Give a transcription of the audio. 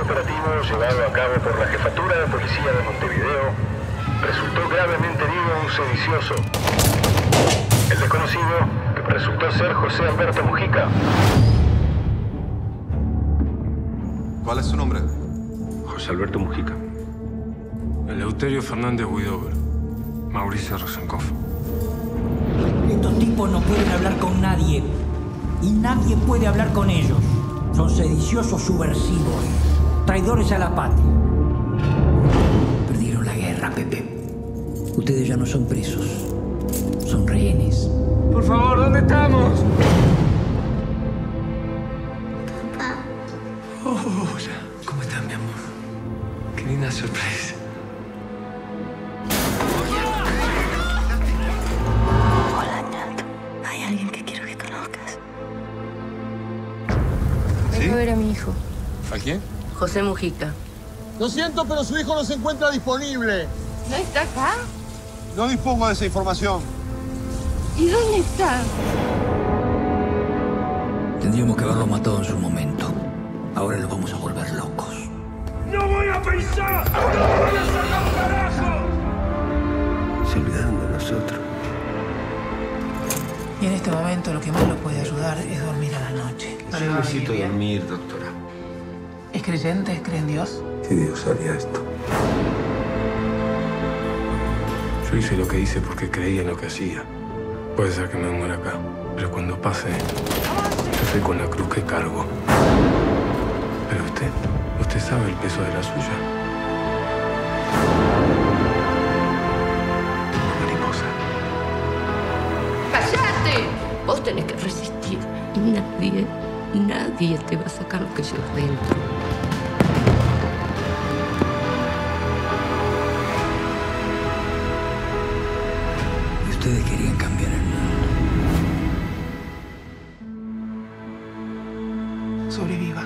operativo llevado a cabo por la Jefatura de Policía de Montevideo, resultó gravemente herido un sedicioso. El desconocido resultó ser José Alberto Mujica. ¿Cuál es su nombre? José Alberto Mujica. Eleuterio Fernández Huidover. Mauricio Rosenkopf. Estos tipos no pueden hablar con nadie. Y nadie puede hablar con ellos. Son sediciosos subversivos. Traidores a la patria. Perdieron la guerra, Pepe. Ustedes ya no son presos. Son rehenes. Por favor, ¿dónde estamos? Hola. ¿Cómo estás, mi amor? Qué linda sorpresa. Hola, Nat. Hay alguien que quiero que conozcas. Vengo a ver a mi hijo, ¿A quién? José Mujica. Lo siento, pero su hijo no se encuentra disponible. ¿No está acá? No dispongo de esa información. ¿Y dónde está? Tendríamos que haberlo matado en su momento. Ahora lo vamos a volver locos. ¡No voy a pensar! ¡No voy a sacar un carajo! Se olvidaron de nosotros. Y en este momento lo que más lo puede ayudar es dormir a la noche. Yo necesito dormir, doctora. ¿Es creyente? ¿Cree en Dios? ¿Qué Dios haría esto? Yo hice lo que hice porque creía en lo que hacía. Puede ser que me muera acá, pero cuando pase, yo sé con la cruz que cargo. Pero usted, usted sabe el peso de la suya. Mariposa. ¡Cállate! Vos tenés que resistir. Y nadie, nadie te va a sacar lo que llevas dentro. Y ustedes querían cambiar el mundo. Sobreviva.